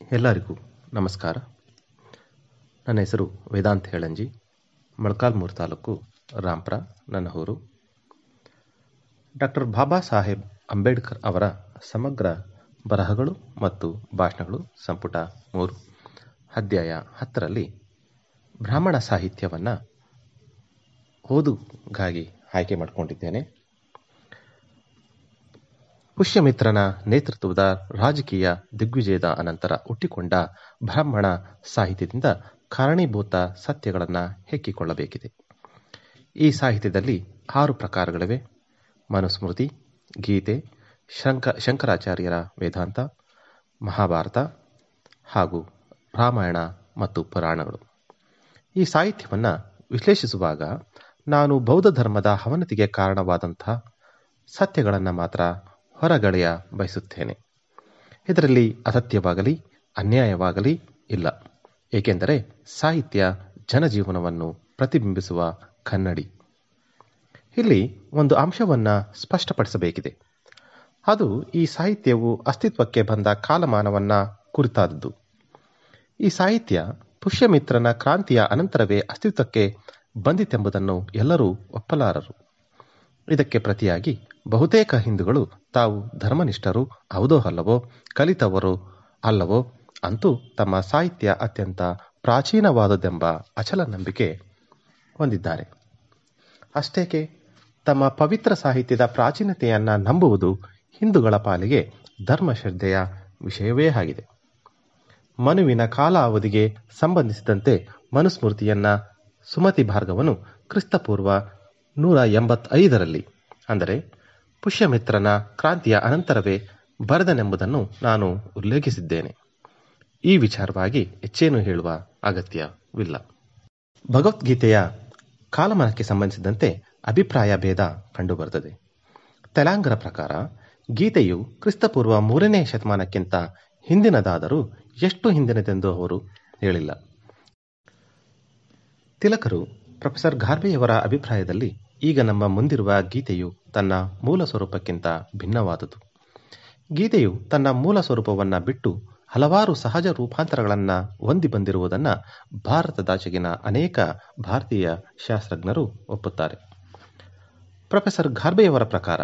ಎಲ್ಲರಿಗೂ ನಮಸ್ಕಾರ. ನನ್ನ ಹೆಸರು ವೇದಾಂತ್ ಹೇಳಂಜಿ ಮೊಳಕಾಲ್ಮೂರು ತಾಲೂಕು ರಾಂಪುರ ನನ್ನ ಊರು. ಡಾಕ್ಟರ್ ಬಾಬಾ ಸಾಹೇಬ್ ಅಂಬೇಡ್ಕರ್ ಅವರ ಸಮಗ್ರ ಬರಹಗಳು ಮತ್ತು ಭಾಷಣಗಳು ಸಂಪುಟ ಮೂರು, ಅಧ್ಯಾಯ ಹತ್ತರಲ್ಲಿ ಬ್ರಾಹ್ಮಣ ಸಾಹಿತ್ಯವನ್ನು ಓದುಗಾಗಿ ಆಯ್ಕೆ ಮಾಡಿಕೊಂಡಿದ್ದೇನೆ. ಪುಷ್ಯಮಿತ್ರನ ನೇತೃತ್ವದ ರಾಜಕೀಯ ದಿಗ್ವಿಜಯದ ಅನಂತರ ಹುಟ್ಟಿಕೊಂಡ ಬ್ರಾಹ್ಮಣ ಸಾಹಿತ್ಯದಿಂದ ಕಾರಣೀಭೂತ ಸತ್ಯಗಳನ್ನು ಹೆಕ್ಕಿಕೊಳ್ಳಬೇಕಿದೆ. ಈ ಸಾಹಿತ್ಯದಲ್ಲಿ ಆರು ಪ್ರಕಾರಗಳಿವೆ. ಮನುಸ್ಮೃತಿ, ಗೀತೆ, ಶಂಕ, ಶಂಕರಾಚಾರ್ಯರ ವೇದಾಂತ, ಮಹಾಭಾರತ ಹಾಗೂ ರಾಮಾಯಣ ಮತ್ತು ಪುರಾಣಗಳು. ಈ ಸಾಹಿತ್ಯವನ್ನು ವಿಶ್ಲೇಷಿಸುವಾಗ ನಾನು ಬೌದ್ಧ ಧರ್ಮದ ಅವನತಿಗೆ ಕಾರಣವಾದಂತಹ ಸತ್ಯಗಳನ್ನು ಮಾತ್ರ ಹೊರಗಳೆಯ ಬಯಸುತ್ತೇನೆ. ಇದರಲ್ಲಿ ಅಸತ್ಯವಾಗಲಿ, ಅನ್ಯಾಯವಾಗಲಿ ಇಲ್ಲ. ಏಕೆಂದರೆ ಸಾಹಿತ್ಯ ಜನಜೀವನವನ್ನು ಪ್ರತಿಬಿಂಬಿಸುವ ಕನ್ನಡಿ. ಇಲ್ಲಿ ಒಂದು ಅಂಶವನ್ನು ಸ್ಪಷ್ಟಪಡಿಸಬೇಕಿದೆ. ಅದು ಈ ಸಾಹಿತ್ಯವು ಅಸ್ತಿತ್ವಕ್ಕೆ ಬಂದ ಕಾಲಮಾನವನ್ನು ಕುರಿತಾದದ್ದು. ಈ ಸಾಹಿತ್ಯ ಪುಷ್ಯಮಿತ್ರನ ಕ್ರಾಂತಿಯ ಅನಂತರವೇ ಅಸ್ತಿತ್ವಕ್ಕೆ ಬಂದಿತೆಂಬುದನ್ನು ಎಲ್ಲರೂ ಒಪ್ಪಲಾರರು. ಇದಕ್ಕೆ ಪ್ರತಿಯಾಗಿ ಬಹುತೇಕ ಹಿಂದೂಗಳು ತಾವು ಧರ್ಮನಿಷ್ಠರು, ಹೌದೋ ಅಲ್ಲವೋ, ಕಲಿತವರು ಅಲ್ಲವೋ ಅಂತೂ ತಮ್ಮ ಸಾಹಿತ್ಯ ಅತ್ಯಂತ ಪ್ರಾಚೀನವಾದದೆಂಬ ಅಚಲ ನಂಬಿಕೆ ಹೊಂದಿದ್ದಾರೆ. ಅಷ್ಟೇಕೆ, ತಮ್ಮ ಪವಿತ್ರ ಸಾಹಿತ್ಯದ ಪ್ರಾಚೀನತೆಯನ್ನು ನಂಬುವುದು ಹಿಂದೂಗಳ ಪಾಲಿಗೆ ಧರ್ಮಶ್ರದ್ಧೆಯ ವಿಷಯವೇ ಆಗಿದೆ. ಮನುವಿನ ಕಾಲಾವಧಿಗೆ ಸಂಬಂಧಿಸಿದಂತೆ ಮನುಸ್ಮೃತಿಯನ್ನ ಸುಮತಿ ಭಾರ್ಗವನ್ನು ಕ್ರಿಸ್ತಪೂರ್ವ ನೂರ ಎಂಬತ್ತೈದರಲ್ಲಿ ಅಂದರೆ ಪುಷ್ಯಮಿತ್ರನ ಕ್ರಾಂತಿಯ ಅನಂತರವೇ ಬರೆದನೆಂಬುದನ್ನು ನಾನು ಉಲ್ಲೇಖಿಸಿದ್ದೇನೆ. ಈ ವಿಚಾರವಾಗಿ ಹೆಚ್ಚೇನು ಹೇಳುವ ಅಗತ್ಯವಿಲ್ಲ. ಭಗವದ್ಗೀತೆಯ ಕಾಲಮಾನಕ್ಕೆ ಸಂಬಂಧಿಸಿದಂತೆ ಅಭಿಪ್ರಾಯ ಭೇದ ಕಂಡುಬರುತ್ತದೆ. ತೆಲಾಂಗರ ಪ್ರಕಾರ ಗೀತೆಯು ಕ್ರಿಸ್ತಪೂರ್ವ ಮೂರನೇ ಶತಮಾನಕ್ಕಿಂತ ಹಿಂದಿನದಾದರೂ ಎಷ್ಟು ಹಿಂದಿನದೆಂದು ಅವರು ಹೇಳಿಲ್ಲ. ತಿಲಕರು ಪ್ರೊಫೆಸರ್ ಗಾರ್ಬೆಯವರ ಅಭಿಪ್ರಾಯದಲ್ಲಿ ಈಗ ನಮ್ಮ ಮುಂದಿರುವ ಗೀತೆಯು ತನ್ನ ಮೂಲ ಸ್ವರೂಪಕ್ಕಿಂತ ಭಿನ್ನವಾದುದು. ಗೀತೆಯು ತನ್ನ ಮೂಲ ಸ್ವರೂಪವನ್ನು ಬಿಟ್ಟು ಹಲವಾರು ಸಹಜ ರೂಪಾಂತರಗಳನ್ನು ಹೊಂದಿ ಬಂದಿರುವುದನ್ನು ಭಾರತದಾಚೆಗಿನ ಅನೇಕ ಭಾರತೀಯ ಶಾಸ್ತ್ರಜ್ಞರು ಒಪ್ಪುತ್ತಾರೆ. ಪ್ರೊಫೆಸರ್ ಘಾರ್ಬೆಯವರ ಪ್ರಕಾರ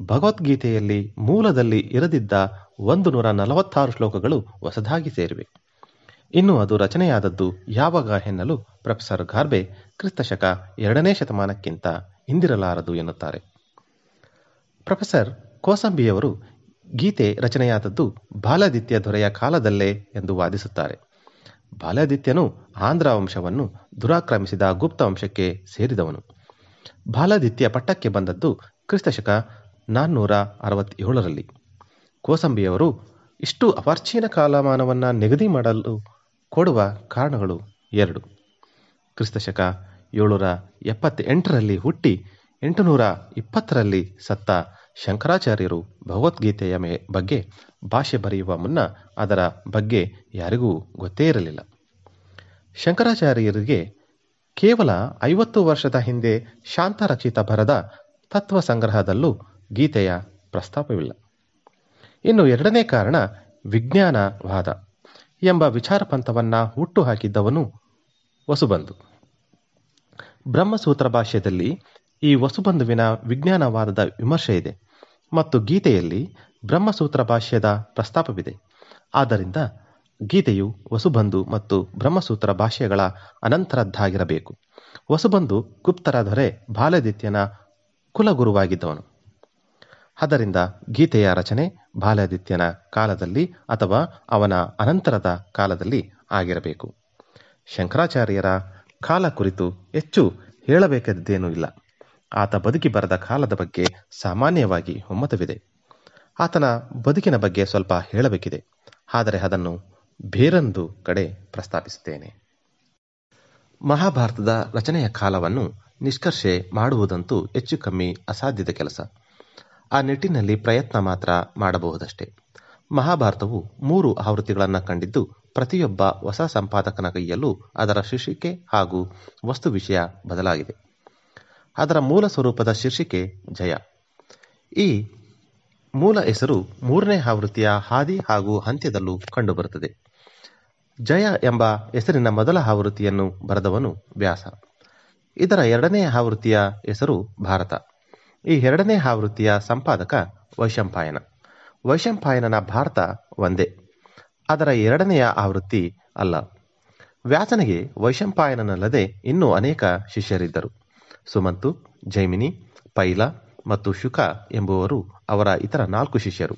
ಭಗವದ್ಗೀತೆಯಲ್ಲಿ ಮೂಲದಲ್ಲಿ ಇರದಿದ್ದ ಒಂದು ನೂರ ನಲವತ್ತಾರು ಶ್ಲೋಕಗಳು ಹೊಸದಾಗಿ ಸೇರಿವೆ. ಇನ್ನು ಅದು ರಚನೆಯಾದದ್ದು ಯಾವಾಗ ಎನ್ನಲು ಪ್ರೊಫೆಸರ್ ಗಾರ್ಬೆ ಕ್ರಿಸ್ತಶಕ ಎರಡನೇ ಶತಮಾನಕ್ಕಿಂತ ಹಿಂದಿರಲಾರದು ಎನ್ನುತ್ತಾರೆ. ಪ್ರೊಫೆಸರ್ ಕೋಸಂಬಿಯವರು ಗೀತೆ ರಚನೆಯಾದದ್ದು ಬಾಲಾದಿತ್ಯ ದೊರೆಯ ಕಾಲದಲ್ಲೇ ಎಂದು ವಾದಿಸುತ್ತಾರೆ. ಬಾಲಾದಿತ್ಯನು ಆಂಧ್ರ ವಂಶವನ್ನು ದುರಾಕ್ರಮಿಸಿದ ಗುಪ್ತ ವಂಶಕ್ಕೆ ಸೇರಿದವನು. ಬಾಲಾದಿತ್ಯ ಪಟ್ಟಕ್ಕೆ ಬಂದದ್ದು ಕ್ರಿಸ್ತಶಕ ನಾನ್ನೂರ ಅರವತ್ತೇಳರಲ್ಲಿ. ಕೋಸಂಬಿಯವರು ಇಷ್ಟು ಅಪಾರ್ಚೀನ ಕಾಲಮಾನವನ್ನು ನಿಗದಿ ಮಾಡಲು ಕೊಡುವ ಕಾರಣಗಳು ಎರಡು. ಕ್ರಿಸ್ತಶಕ ಏಳುನೂರ ಎಪ್ಪತ್ತೆಂಟರಲ್ಲಿ ಹುಟ್ಟಿ ಎಂಟುನೂರ ಇಪ್ಪತ್ತರಲ್ಲಿ ಸತ್ತ ಶಂಕರಾಚಾರ್ಯರು ಭಗವದ್ಗೀತೆಯ ಮೇ, ಬಗ್ಗೆ ಭಾಷೆ ಬರೆಯುವ ಮುನ್ನ ಅದರ ಬಗ್ಗೆ ಯಾರಿಗೂ ಗೊತ್ತೇ ಇರಲಿಲ್ಲ. ಶಂಕರಾಚಾರ್ಯರಿಗೆ ಕೇವಲ ಐವತ್ತು ವರ್ಷದ ಹಿಂದೆ ಶಾಂತರಕ್ಷಿತ ಬರದ ತತ್ವ ಸಂಗ್ರಹದಲ್ಲೂ ಗೀತೆಯ ಪ್ರಸ್ತಾಪವಿಲ್ಲ. ಇನ್ನು ಎರಡನೇ ಕಾರಣ ವಿಜ್ಞಾನವಾದ. ಎಂಬ ವಿಚಾರ ಪಂಥವನ್ನು ಹುಟ್ಟು ಹಾಕಿದ್ದವನು ವಸುಬಂಧು. ಬ್ರಹ್ಮಸೂತ್ರ ಭಾಷ್ಯದಲ್ಲಿ ಈ ವಸುಬಂಧುವಿನ ವಿಜ್ಞಾನವಾದದ ವಿಮರ್ಶೆ ಇದೆ ಮತ್ತು ಗೀತೆಯಲ್ಲಿ ಬ್ರಹ್ಮಸೂತ್ರ ಭಾಷ್ಯದ ಪ್ರಸ್ತಾಪವಿದೆ. ಆದ್ದರಿಂದ ಗೀತೆಯು ವಸುಬಂಧು ಮತ್ತು ಬ್ರಹ್ಮಸೂತ್ರ ಭಾಷ್ಯಗಳ ಅನಂತರದ್ದಾಗಿರಬೇಕು. ವಸುಬಂಧು ಗುಪ್ತರ ದೊರೆ ಬಾಲದಿತ್ಯನ ಕುಲಗುರುವಾಗಿದ್ದವನು. ಅದರಿಂದ ಗೀತೆಯ ರಚನೆ ಬಾಲಾದಿತ್ಯನ ಕಾಲದಲ್ಲಿ ಅಥವಾ ಅವನ ಅನಂತರದ ಕಾಲದಲ್ಲಿ ಆಗಿರಬೇಕು. ಶಂಕರಾಚಾರ್ಯರ ಕಾಲ ಕುರಿತು ಹೆಚ್ಚು ಹೇಳಬೇಕಾದ್ದೇನೂ ಇಲ್ಲ. ಆತ ಬದುಕಿ ಬರೆದ ಕಾಲದ ಬಗ್ಗೆ ಸಾಮಾನ್ಯವಾಗಿ ಒಮ್ಮತವಿದೆ. ಆತನ ಬದುಕಿನ ಬಗ್ಗೆ ಸ್ವಲ್ಪ ಹೇಳಬೇಕಿದೆ. ಆದರೆ ಅದನ್ನು ಬೇರೊಂದು ಕಡೆ ಪ್ರಸ್ತಾಪಿಸುತ್ತೇನೆ. ಮಹಾಭಾರತದ ರಚನೆಯ ಕಾಲವನ್ನು ನಿಷ್ಕರ್ಷೆ ಮಾಡುವುದಂತೂ ಹೆಚ್ಚು ಕಮ್ಮಿ ಅಸಾಧ್ಯದ ಕೆಲಸ. ಆ ನಿಟ್ಟಿನಲ್ಲಿ ಪ್ರಯತ್ನ ಮಾತ್ರ ಮಾಡಬಹುದಷ್ಟೇ. ಮಹಾಭಾರತವು ಮೂರು ಆವೃತ್ತಿಗಳನ್ನು ಕಂಡಿದ್ದು ಪ್ರತಿಯೊಬ್ಬ ಹೊಸ ಸಂಪಾದಕನ ಕೈಯಲ್ಲೂ ಅದರ ಶೀರ್ಷಿಕೆ ಹಾಗೂ ವಸ್ತು ವಿಷಯ ಬದಲಾಗಿದೆ. ಅದರ ಮೂಲ ಸ್ವರೂಪದ ಶೀರ್ಷಿಕೆ ಜಯ. ಈ ಮೂಲ ಹೆಸರು ಮೂರನೇ ಆವೃತ್ತಿಯ ಹಾದಿ ಹಾಗೂ ಅಂತ್ಯದಲ್ಲೂ ಕಂಡುಬರುತ್ತದೆ. ಜಯ ಎಂಬ ಹೆಸರಿನ ಮೊದಲ ಆವೃತ್ತಿಯನ್ನು ಬರೆದವನು ವ್ಯಾಸ. ಇದರ ಎರಡನೇ ಆವೃತ್ತಿಯ ಹೆಸರು ಭಾರತ. ಈ ಎರಡನೇ ಆವೃತ್ತಿಯ ಸಂಪಾದಕ ವೈಶಂಪಾಯನ. ವೈಶಂಪಾಯನನ ಭಾರತ ಒಂದೇ. ಅದರ ಎರಡನೆಯ ಆವೃತ್ತಿ ಅಲ್ಲ. ವ್ಯಾಸನಿಗೆ ವೈಶಂಪಾಯನನಲ್ಲದೆ ಇನ್ನೂ ಅನೇಕ ಶಿಷ್ಯರಿದ್ದರು. ಸುಮಂತು, ಜೈಮಿನಿ, ಪೈಲ ಮತ್ತು ಶುಕ ಎಂಬುವರು ಅವರ ಇತರ ನಾಲ್ಕು ಶಿಷ್ಯರು.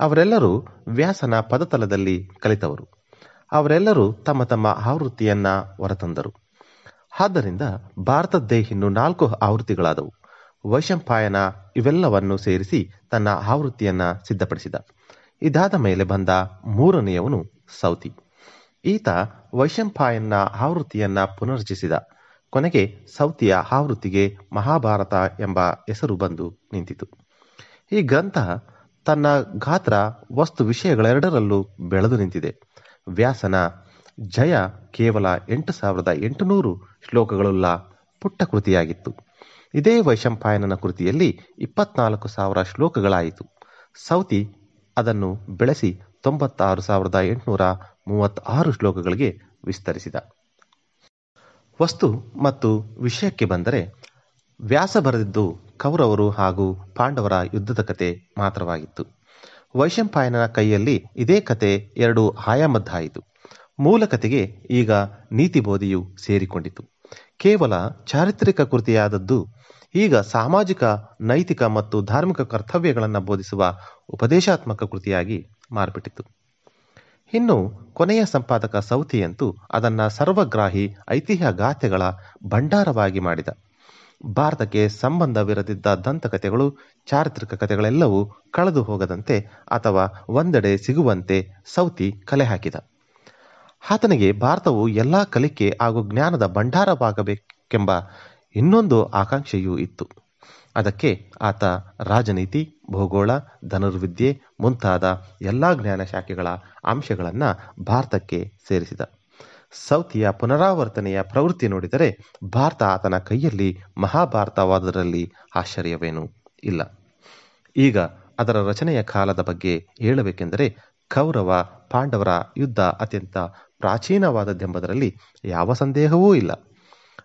ಅವರೆಲ್ಲರೂ ವ್ಯಾಸನ ಪದತಲದಲ್ಲಿ ಕಲಿತವರು. ಅವರೆಲ್ಲರೂ ತಮ್ಮ ತಮ್ಮ ಆವೃತ್ತಿಯನ್ನ ಹೊರತಂದರು. ಆದ್ದರಿಂದ ಭಾರತದ್ದೇ ಇನ್ನು ನಾಲ್ಕು ಆವೃತ್ತಿಗಳಾದವು. ವೈಶಂಪಾಯನ ಇವೆಲ್ಲವನ್ನು ಸೇರಿಸಿ ತನ್ನ ಆವೃತ್ತಿಯನ್ನ ಸಿದ್ಧಪಡಿಸಿದ. ಇದಾದ ಮೇಲೆ ಬಂದ ಮೂರನೆಯವನು ಸೌತಿ. ಈತ ವೈಶಂಪಾಯನ ಆವೃತ್ತಿಯನ್ನ ಪುನರ್ಜಿಸಿದ. ಕೊನೆಗೆ ಸೌತಿಯ ಆವೃತ್ತಿಗೆ ಮಹಾಭಾರತ ಎಂಬ ಹೆಸರು ಬಂದು ನಿಂತಿತು. ಈ ಗ್ರಂಥ ತನ್ನ ಗಾತ್ರ, ವಸ್ತು ವಿಷಯಗಳೆರಡರಲ್ಲೂ ಬೆಳೆದು ನಿಂತಿದೆ. ವ್ಯಾಸನ ಜಯ ಕೇವಲ ಎಂಟು ಸಾವಿರದ ಎಂಟುನೂರು ಶ್ಲೋಕಗಳುಳ್ಳ ಪುಟ್ಟ ಕೃತಿಯಾಗಿತ್ತು ಇದೇ ವೈಶಂಪಾಯನನ ಕೃತಿಯಲ್ಲಿ ಇಪ್ಪತ್ನಾಲ್ಕು ಸಾವಿರ ಶ್ಲೋಕಗಳಾಯಿತು. ಸೌತಿ ಅದನ್ನು ಬೆಳೆಸಿ ತೊಂಬತ್ತಾರು ಸಾವಿರದ ಎಂಟುನೂರ ಮೂವತ್ತಾರು ಶ್ಲೋಕಗಳಿಗೆ ವಿಸ್ತರಿಸಿದ. ವಸ್ತು ಮತ್ತು ವಿಷಯಕ್ಕೆ ಬಂದರೆ ವ್ಯಾಸ ಬರೆದಿದ್ದು ಕೌರವರು ಹಾಗೂ ಪಾಂಡವರ ಯುದ್ಧದ ಕತೆ ಮಾತ್ರವಾಗಿತ್ತು. ವೈಶಂಪಾಯನನ ಕೈಯಲ್ಲಿ ಇದೇ ಕತೆ ಎರಡು ಆಯಾಮದ್ದಾಯಿತು. ಮೂಲ ಕತೆಗೆ ಈಗ ನೀತಿಬೋಧಿಯು ಸೇರಿಕೊಂಡಿತು. ಕೇವಲ ಚಾರಿತ್ರಿಕ ಕೃತಿಯಾದದ್ದು ಈಗ ಸಾಮಾಜಿಕ, ನೈತಿಕ ಮತ್ತು ಧಾರ್ಮಿಕ ಕರ್ತವ್ಯಗಳನ್ನು ಬೋಧಿಸುವ ಉಪದೇಶಾತ್ಮಕ ಕೃತಿಯಾಗಿ ಮಾರ್ಪಟ್ಟಿತು. ಇನ್ನು ಕೊನೆಯ ಸಂಪಾದಕ ಸೌತಿಯಂತೂ ಅದನ್ನು ಸರ್ವಗ್ರಾಹಿ ಐತಿಹ್ಯ ಗಾಥೆಗಳ ಭಂಡಾರವಾಗಿ ಮಾಡಿದ. ಭಾರತಕ್ಕೆ ಸಂಬಂಧವಿರದಿದ್ದ ದಂತಕಥೆಗಳು, ಚಾರಿತ್ರಿಕ ಕಥೆಗಳೆಲ್ಲವೂ ಕಳೆದು ಹೋಗದಂತೆ ಅಥವಾ ಒಂದೆಡೆ ಸಿಗುವಂತೆ ಸೌತಿ ಕಲೆ ಹಾಕಿದ. ಆತನಿಗೆ ಭಾರತವು ಎಲ್ಲಾ ಕಲಿಕೆ ಹಾಗೂ ಜ್ಞಾನದ ಭಂಡಾರವಾಗಬೇಕೆಂಬ ಇನ್ನೊಂದು ಆಕಾಂಕ್ಷೆಯೂ ಇತ್ತು. ಅದಕ್ಕೆ ಆತ ರಾಜನೀತಿ, ಭೂಗೋಳ, ಧನುರ್ವಿದ್ಯೆ ಮುಂತಾದ ಎಲ್ಲಾ ಜ್ಞಾನ ಶಾಖೆಗಳ ಅಂಶಗಳನ್ನು ಭಾರತಕ್ಕೆ ಸೇರಿಸಿದ. ಸೌತಿಯ ಪುನರಾವರ್ತನೆಯ ಪ್ರವೃತ್ತಿ ನೋಡಿದರೆ ಭಾರತ ಆತನ ಕೈಯಲ್ಲಿ ಮಹಾಭಾರತವಾದರಲ್ಲಿ ಆಶ್ಚರ್ಯವೇನೂ ಇಲ್ಲ. ಈಗ ಅದರ ರಚನೆಯ ಕಾಲದ ಬಗ್ಗೆ ಹೇಳಬೇಕೆಂದರೆ ಕೌರವ ಪಾಂಡವರ ಯುದ್ಧ ಅತ್ಯಂತ ಪ್ರಾಚೀನವಾದದ್ದೆಂಬುದರಲ್ಲಿ ಯಾವ ಸಂದೇಹವೂ ಇಲ್ಲ.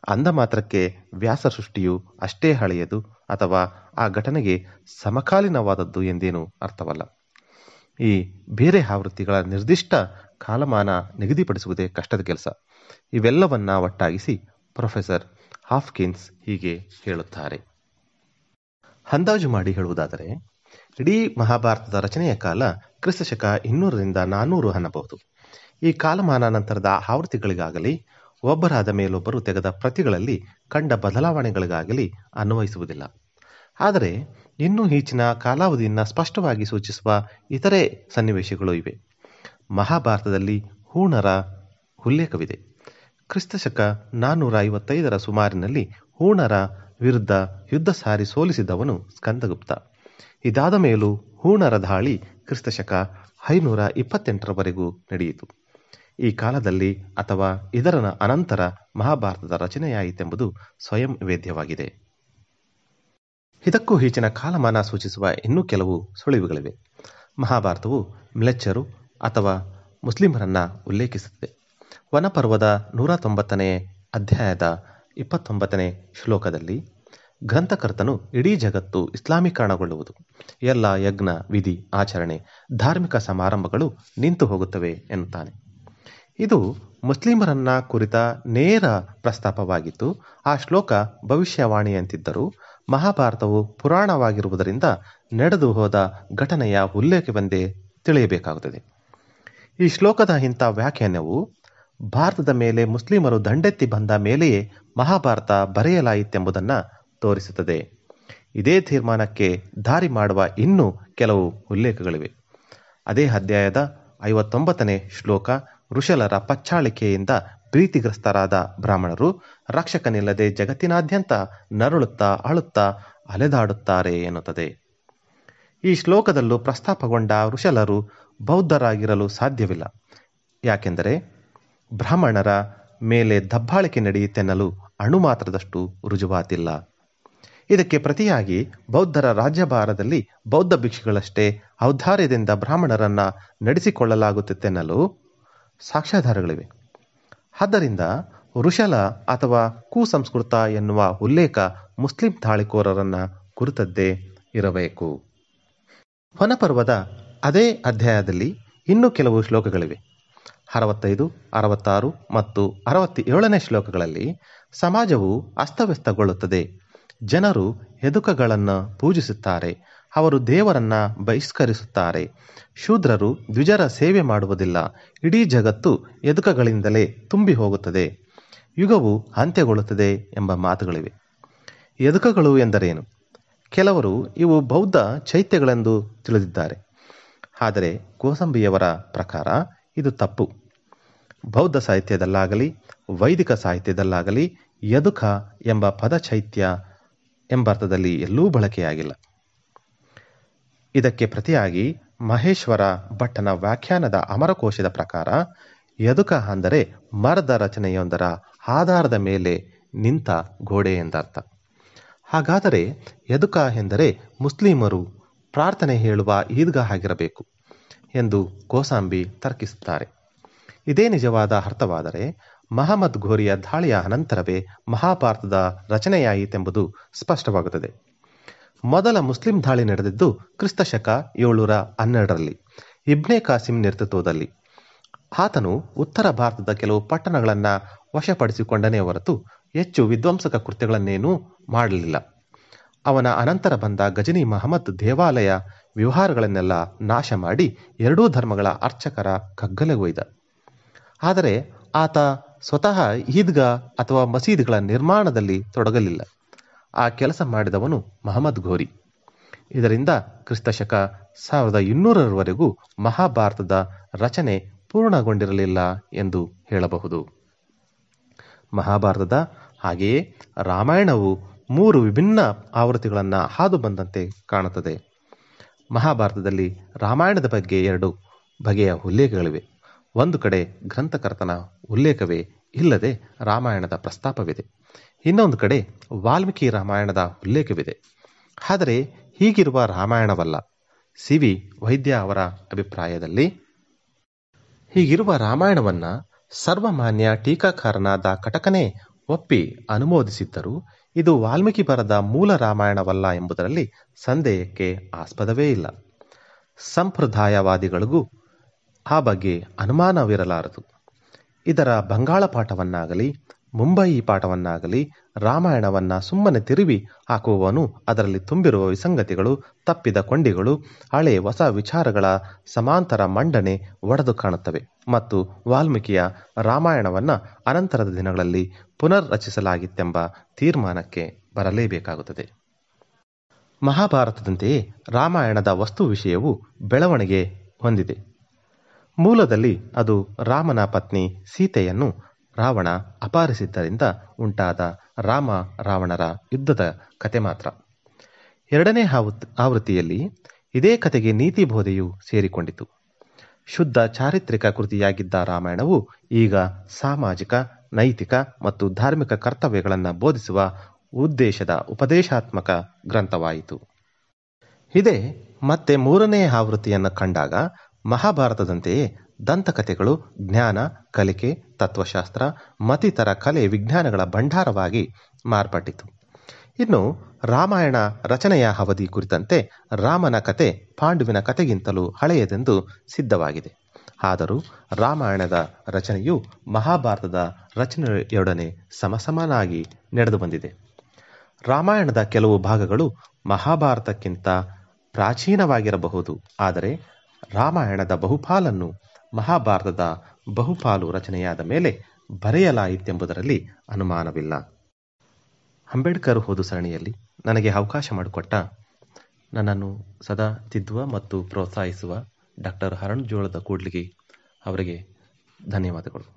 ಅಂದ ಮಾತ್ರಕ್ಕೆ ವ್ಯಾಸ ಸೃಷ್ಟಿಯು ಅಷ್ಟೇ ಹಳೆಯದು ಅಥವಾ ಆ ಘಟನೆಗೆ ಸಮಕಾಲೀನವಾದದ್ದು ಎಂದೇನೂ ಅರ್ಥವಲ್ಲ. ಈ ಬೇರೆ ಆವೃತ್ತಿಗಳ ನಿರ್ದಿಷ್ಟ ಕಾಲಮಾನ ನಿಗದಿಪಡಿಸುವುದೇ ಕಷ್ಟದ ಕೆಲಸ. ಇವೆಲ್ಲವನ್ನ ಒಟ್ಟಾಗಿಸಿ ಪ್ರೊಫೆಸರ್ ಹಾಫ್ಕಿನ್ಸ್ ಹೀಗೆ ಹೇಳುತ್ತಾರೆ. ಅಂದಾಜು ಮಾಡಿ ಹೇಳುವುದಾದರೆ, ಇಡೀ ಮಹಾಭಾರತದ ರಚನೆಯ ಕಾಲ ಕ್ರಿಸ್ತಶಕ ಇನ್ನೂರರಿಂದ ನಾನ್ನೂರು ಅನ್ನಬಹುದು. ಈ ಕಾಲಮಾನ ನಂತರದ ಆವೃತ್ತಿಗಳಿಗಾಗಲಿ ಒಬ್ಬರಾದ ಮೇಲೊಬ್ಬರು ತೆಗೆದ ಪ್ರತಿಗಳಲ್ಲಿ ಕಂಡ ಬದಲಾವಣೆಗಳಿಗಾಗಲಿ ಅನ್ವಯಿಸುವುದಿಲ್ಲ. ಆದರೆ, ಇನ್ನೂ ಈಚಿನ ಕಾಲಾವಧಿಯನ್ನು ಸ್ಪಷ್ಟವಾಗಿ ಸೂಚಿಸುವ ಇತರೆ ಸನ್ನಿವೇಶಗಳು ಇವೆ. ಮಹಾಭಾರತದಲ್ಲಿ ಹೂಣರ ಉಲ್ಲೇಖವಿದೆ. ಕ್ರಿಸ್ತಶಕ ನಾನ್ನೂರ ಐವತ್ತೈದರ ಸುಮಾರಿನಲ್ಲಿ ಹೂಣರ ವಿರುದ್ಧ ಯುದ್ಧ ಸಾರಿ ಸೋಲಿಸಿದವನು ಸ್ಕಂದಗುಪ್ತ. ಇದಾದ ಮೇಲೂ ಹೂಣರ ದಾಳಿ ಕ್ರಿಸ್ತಶಕ ಐನೂರ ಇಪ್ಪತ್ತೆಂಟರವರೆಗೂ ನಡೆಯಿತು. ಈ ಕಾಲದಲ್ಲಿ ಅಥವಾ ಇದರ ಅನಂತರ ಮಹಾಭಾರತದ ರಚನೆಯಾಯಿತೆಂಬುದು ಸ್ವಯಂ ವೇದ್ಯವಾಗಿದೆ. ಇದಕ್ಕೂ ಈಚಿನ ಕಾಲಮಾನ ಸೂಚಿಸುವ ಇನ್ನೂ ಕೆಲವು ಸುಳಿವುಗಳಿವೆ. ಮಹಾಭಾರತವು ಮ್ಲೆಚ್ಚರು ಅಥವಾ ಮುಸ್ಲಿಮರನ್ನ ಉಲ್ಲೇಖಿಸುತ್ತದೆ. ವನಪರ್ವದ ನೂರ ತೊಂಬತ್ತನೇ ಅಧ್ಯಾಯದ ಇಪ್ಪತ್ತೊಂಬತ್ತನೇ ಶ್ಲೋಕದಲ್ಲಿ ಗ್ರಂಥಕರ್ತನು ಇಡೀ ಜಗತ್ತು ಇಸ್ಲಾಮೀಕರಣಗೊಳ್ಳುವುದು. ಎಲ್ಲ ಯಜ್ಞ, ವಿಧಿ, ಆಚರಣೆ, ಧಾರ್ಮಿಕ ಸಮಾರಂಭಗಳು ನಿಂತು ಹೋಗುತ್ತವೆ ಎನ್ನುತ್ತಾನೆ. ಇದು ಮುಸ್ಲಿಮರನ್ನ ಕುರಿತ ನೇರ ಪ್ರಸ್ತಾಪವಾಗಿತ್ತು. ಆ ಶ್ಲೋಕ ಭವಿಷ್ಯವಾಣಿಯಂತಿದ್ದರೂ ಮಹಾಭಾರತವು ಪುರಾಣವಾಗಿರುವುದರಿಂದ ನಡೆದು ಹೋದ ಘಟನೆಯ ಉಲ್ಲೇಖವೆಂದೇ ತಿಳಿಯಬೇಕಾಗುತ್ತದೆ. ಈ ಶ್ಲೋಕದ ಇಂಥ ವ್ಯಾಖ್ಯಾನವು ಭಾರತದ ಮೇಲೆ ಮುಸ್ಲಿಮರು ದಂಡೆತ್ತಿ ಬಂದ ಮೇಲೆಯೇ ಮಹಾಭಾರತ ಬರೆಯಲಾಯಿತೆಂಬುದನ್ನು ತೋರಿಸುತ್ತದೆ. ಇದೇ ತೀರ್ಮಾನಕ್ಕೆ ದಾರಿ ಮಾಡುವ ಇನ್ನೂ ಕೆಲವು ಉಲ್ಲೇಖಗಳಿವೆ. ಅದೇ ಅಧ್ಯಾಯದ ಐವತ್ತೊಂಬತ್ತನೇ ಶ್ಲೋಕ ಋಷಲರ ಪಚ್ಚಾಳಿಕೆಯಿಂದ ಪ್ರೀತಿಗ್ರಸ್ತರಾದ ಬ್ರಾಹ್ಮಣರು ರಕ್ಷಕನಿಲ್ಲದೆ ಜಗತ್ತಿನಾದ್ಯಂತ ನರಳುತ್ತಾ ಅಳುತ್ತಾ ಅಲೆದಾಡುತ್ತಾರೆ ಎನ್ನುತ್ತದೆ. ಈ ಶ್ಲೋಕದಲ್ಲೂ ಪ್ರಸ್ತಾಪಗೊಂಡ ಋಷಲರು ಬೌದ್ಧರಾಗಿರಲು ಸಾಧ್ಯವಿಲ್ಲ. ಯಾಕೆಂದರೆ ಬ್ರಾಹ್ಮಣರ ಮೇಲೆ ದಬ್ಬಾಳಿಕೆ ನಡೆಯುತ್ತೆನ್ನಲು ಅಣು ಮಾತ್ರದಷ್ಟು ರುಜುವಾತಿಲ್ಲ. ಇದಕ್ಕೆ ಪ್ರತಿಯಾಗಿ ಬೌದ್ಧರ ರಾಜ್ಯಭಾರದಲ್ಲಿ ಬೌದ್ಧ ಭಿಕ್ಷುಗಳಷ್ಟೇ ಔದಾರ್ಯದಿಂದ ಬ್ರಾಹ್ಮಣರನ್ನ ನಡೆಸಿಕೊಳ್ಳಲಾಗುತ್ತಿತ್ತೆನ್ನಲು ಸಾಕ್ಷ್ಯಾಧಾರಗಳಿವೆ. ಆದ್ದರಿಂದ ಋಷಲ ಅಥವಾ ಕುಸಂಸ್ಕೃತ ಎನ್ನುವ ಉಲ್ಲೇಖ ಮುಸ್ಲಿಂ ದಾಳಿಕೋರರನ್ನ ಕುರಿತದ್ದೇ ಇರಬೇಕು. ವನಪರ್ವದ ಅದೇ ಅಧ್ಯಾಯದಲ್ಲಿ ಇನ್ನೂ ಕೆಲವು ಶ್ಲೋಕಗಳಿವೆ. ಅರವತ್ತೈದು, ಅರವತ್ತಾರು ಮತ್ತು ಅರವತ್ತೇಳನೇ ಶ್ಲೋಕಗಳಲ್ಲಿ ಸಮಾಜವು ಅಸ್ತವ್ಯಸ್ತಗೊಳ್ಳುತ್ತದೆ. ಜನರು ಎದುಕಗಳನ್ನು ಪೂಜಿಸುತ್ತಾರೆ. ಅವರು ದೇವರನ್ನ ಬಹಿಷ್ಕರಿಸುತ್ತಾರೆ. ಶೂದ್ರರು ದ್ವಿಜರ ಸೇವೆ ಮಾಡುವುದಿಲ್ಲ. ಇಡೀ ಜಗತ್ತು ಎದುಕಗಳಿಂದಲೇ ತುಂಬಿ ಹೋಗುತ್ತದೆ ಯುಗವು ಅಂತ್ಯಗೊಳ್ಳುತ್ತದೆ ಎಂಬ ಮಾತುಗಳಿವೆ. ಎದುಕಗಳು ಎಂದರೇನು? ಕೆಲವರು ಇವು ಬೌದ್ಧ ಚೈತ್ಯಗಳೆಂದು ತಿಳಿದಿದ್ದಾರೆ. ಆದರೆ ಕೋಸಂಬಿಯವರ ಪ್ರಕಾರ ಇದು ತಪ್ಪು. ಬೌದ್ಧ ಸಾಹಿತ್ಯದಲ್ಲಾಗಲಿ, ವೈದಿಕ ಸಾಹಿತ್ಯದಲ್ಲಾಗಲಿ ಯದುಕ ಎಂಬ ಪದ ಚೈತ್ಯ ಎಂಬರ್ಥದಲ್ಲಿ ಎಲ್ಲೂ ಬಳಕೆಯಾಗಿಲ್ಲ. ಇದಕ್ಕೆ ಪ್ರತಿಯಾಗಿ ಮಹೇಶ್ವರ ಭಟ್ಟನ ವ್ಯಾಖ್ಯಾನದ ಅಮರಕೋಶದ ಪ್ರಕಾರ, ಯದುಕ ಅಂದರೆ ಮರದ ರಚನೆಯೊಂದರ ಆಧಾರದ ಮೇಲೆ ನಿಂತ ಗೋಡೆ ಎಂದರ್ಥ. ಹಾಗಾದರೆ ಯದುಕ ಎಂದರೆ ಮುಸ್ಲಿಮರು ಪ್ರಾರ್ಥನೆ ಹೇಳುವ ಈದ್ಗಾ ಆಗಿರಬೇಕು ಎಂದು ಕೋಸಾಂಬಿ ತರ್ಕಿಸುತ್ತಾರೆ. ಇದೇ ನಿಜವಾದ ಅರ್ಥವಾದರೆ ಮಹಮ್ಮದ್ ಘೋರಿಯ ದಾಳಿಯ ಅನಂತರವೇ ಮಹಾಭಾರತದ ರಚನೆಯಾಯಿತೆಂಬುದು ಸ್ಪಷ್ಟವಾಗುತ್ತದೆ. ಮೊದಲ ಮುಸ್ಲಿಂ ದಾಳಿ ನಡೆದಿದ್ದು ಕ್ರಿಸ್ತಶಕ ಏಳ್ನೂರ ಹನ್ನೆರಡರಲ್ಲಿ, ಇಬ್ನೆ ಕಾಸಿಂ ನೇತೃತ್ವದಲ್ಲಿ. ಆತನು ಉತ್ತರ ಭಾರತದ ಕೆಲವು ಪಟ್ಟಣಗಳನ್ನು ವಶಪಡಿಸಿಕೊಂಡನೇ ಹೊರತು ಹೆಚ್ಚು ವಿಧ್ವಂಸಕ ಕೃತ್ಯಗಳನ್ನೇನೂ ಮಾಡಲಿಲ್ಲ. ಅವನ ಅನಂತರ ಬಂದ ಗಜನಿ ಮಹಮ್ಮದ್ ದೇವಾಲಯ ವ್ಯವಹಾರಗಳನ್ನೆಲ್ಲ ನಾಶ ಮಾಡಿ ಎರಡೂ ಧರ್ಮಗಳ ಅರ್ಚಕರ ಕಗ್ಗಲೆಗೊಯ್ದ ಆದರೆ ಆತ ಸ್ವತಃ ಈದ್ಗಾ ಅಥವಾ ಮಸೀದಿಗಳ ನಿರ್ಮಾಣದಲ್ಲಿ ತೊಡಗಲಿಲ್ಲ. ಆ ಕೆಲಸ ಮಾಡಿದವನು ಮಹಮ್ಮದ್ ಘೋರಿ. ಇದರಿಂದ ಕ್ರಿಸ್ತಶಕ ಸಾವಿರದ ಇನ್ನೂರರವರೆಗೂ ಮಹಾಭಾರತದ ರಚನೆ ಪೂರ್ಣಗೊಂಡಿರಲಿಲ್ಲ ಎಂದು ಹೇಳಬಹುದು. ಮಹಾಭಾರತದ ಹಾಗೆಯೇ ರಾಮಾಯಣವು ಮೂರು ವಿಭಿನ್ನ ಆವೃತ್ತಿಗಳನ್ನು ಹಾದು ಬಂದಂತೆ ಕಾಣುತ್ತದೆ. ಮಹಾಭಾರತದಲ್ಲಿ ರಾಮಾಯಣದ ಬಗ್ಗೆ ಎರಡು ಬಗೆಯ ಉಲ್ಲೇಖಗಳಿವೆ. ಒಂದು ಕಡೆ ಗ್ರಂಥಕರ್ತನ ಉಲ್ಲೇಖವೇ ಇಲ್ಲದೆ ರಾಮಾಯಣದ ಪ್ರಸ್ತಾಪವಿದೆ. ಇನ್ನೊಂದು ಕಡೆ ವಾಲ್ಮೀಕಿ ರಾಮಾಯಣದ ಉಲ್ಲೇಖವಿದೆ. ಆದರೆ ಹೀಗಿರುವ ರಾಮಾಯಣವಲ್ಲ. ಸಿ ವಿ ವೈದ್ಯ ಅವರ ಅಭಿಪ್ರಾಯದಲ್ಲಿ ಹೀಗಿರುವ ರಾಮಾಯಣವನ್ನ ಸರ್ವಮಾನ್ಯ ಟೀಕಾಕಾರನಾದ ಕಟಕನೇ ಒಪ್ಪಿ ಅನುಮೋದಿಸಿದ್ದರೂ ಇದು ವಾಲ್ಮೀಕಿ ಬರದ ಮೂಲ ರಾಮಾಯಣವಲ್ಲ ಎಂಬುದರಲ್ಲಿ ಸಂದೇಹಕ್ಕೆ ಆಸ್ಪದವೇ ಇಲ್ಲ. ಸಂಪ್ರದಾಯವಾದಿಗಳಿಗೂ ಆ ಬಗ್ಗೆ ಅನುಮಾನವಿರಲಾರದು. ಇದರ ಬಂಗಾಳ ಪಾಠವನ್ನಾಗಲಿ ಮುಂಬಯಿ ಪಾಠವನ್ನಾಗಲಿ, ರಾಮಾಯಣವನ್ನ ಸುಮ್ಮನೆ ತಿರುವಿ ಹಾಕುವವನು ಅದರಲ್ಲಿ ತುಂಬಿರುವ ವಿಸಂಗತಿಗಳು, ತಪ್ಪಿದ ಕೊಂಡಿಗಳು, ಹಳೆ ಹೊಸ ವಿಚಾರಗಳ ಸಮಾಂತರ ಮಂಡನೆ ಒಡೆದು ಕಾಣುತ್ತವೆ ಮತ್ತು ವಾಲ್ಮೀಕಿಯ ರಾಮಾಯಣವನ್ನ ಅನಂತರದ ದಿನಗಳಲ್ಲಿ ಪುನರ್ ರಚಿಸಲಾಗಿತ್ತೆಂಬ ತೀರ್ಮಾನಕ್ಕೆ ಬರಲೇಬೇಕಾಗುತ್ತದೆ. ಮಹಾಭಾರತದಂತೆಯೇ ರಾಮಾಯಣದ ವಸ್ತು ವಿಷಯವು ಬೆಳವಣಿಗೆ ಹೊಂದಿದೆ. ಮೂಲದಲ್ಲಿ ಅದು ರಾಮನ ಪತ್ನಿ ಸೀತೆಯನ್ನು ರಾವಣ ಅಪಹರಿಸಿದ್ದರಿಂದ ಉಂಟಾದ ರಾಮ ರಾವಣರ ಯುದ್ಧದ ಕತೆ ಮಾತ್ರ. ಎರಡನೇ ಆವೃತ್ತಿಯಲ್ಲಿ ಇದೇ ಕತೆಗೆ ನೀತಿ ಬೋಧೆಯು ಸೇರಿಕೊಂಡಿತು. ಶುದ್ಧ ಚಾರಿತ್ರಿಕ ಕೃತಿಯಾಗಿದ್ದ ರಾಮಾಯಣವು ಈಗ ಸಾಮಾಜಿಕ, ನೈತಿಕ ಮತ್ತು ಧಾರ್ಮಿಕ ಕರ್ತವ್ಯಗಳನ್ನು ಬೋಧಿಸುವ ಉದ್ದೇಶದ ಉಪದೇಶಾತ್ಮಕ ಗ್ರಂಥವಾಯಿತು. ಇದೇ ಮತ್ತೆ ಮೂರನೇ ಆವೃತ್ತಿಯನ್ನು ಕಂಡಾಗ ಮಹಾಭಾರತದಂತೆಯೇ ದಂತಕಥೆಗಳು, ಜ್ಞಾನ, ಕಲಿಕೆ, ತತ್ವಶಾಸ್ತ್ರ, ಮತ್ತಿತರ ಕಲೆ ವಿಜ್ಞಾನಗಳ ಭಂಡಾರವಾಗಿ ಮಾರ್ಪಟ್ಟಿತು. ಇನ್ನು ರಾಮಾಯಣ ರಚನೆಯ ಅವಧಿ ಕುರಿತಂತೆ ರಾಮನ ಕತೆ ಪಾಂಡುವಿನ ಕತೆಗಿಂತಲೂ ಹಳೆಯದೆಂದು ಸಿದ್ಧವಾಗಿದೆ. ಆದರೂ ರಾಮಾಯಣದ ರಚನೆಯು ಮಹಾಭಾರತದ ರಚನೆಯೊಡನೆ ಸಮಸಮನಾಗಿ ನಡೆದು ಬಂದಿದೆ. ರಾಮಾಯಣದ ಕೆಲವು ಭಾಗಗಳು ಮಹಾಭಾರತಕ್ಕಿಂತ ಪ್ರಾಚೀನವಾಗಿರಬಹುದು, ಆದರೆ ರಾಮಾಯಣದ ಬಹುಪಾಲನ್ನು ಮಹಾಭಾರತದ ಬಹುಪಾಲು ರಚನೆಯಾದ ಮೇಲೆ ಬರೆಯಲಾಯಿತೆಂಬುದರಲ್ಲಿ ಅನುಮಾನವಿಲ್ಲ. ಅಂಬೇಡ್ಕರ್ ಹೋದ ಸರಣಿಯಲ್ಲಿ ನನಗೆ ಅವಕಾಶ ಮಾಡಿಕೊಟ್ಟ ನನ್ನನ್ನು ಸದಾ ತಿದ್ದುವ ಮತ್ತು ಪ್ರೋತ್ಸಾಹಿಸುವ ಡಾಕ್ಟರ್ ಹರಣ್ ಜೋಳದ ಕೂಡ್ಲಿಗಿ ಅವರಿಗೆ ಧನ್ಯವಾದಗಳು.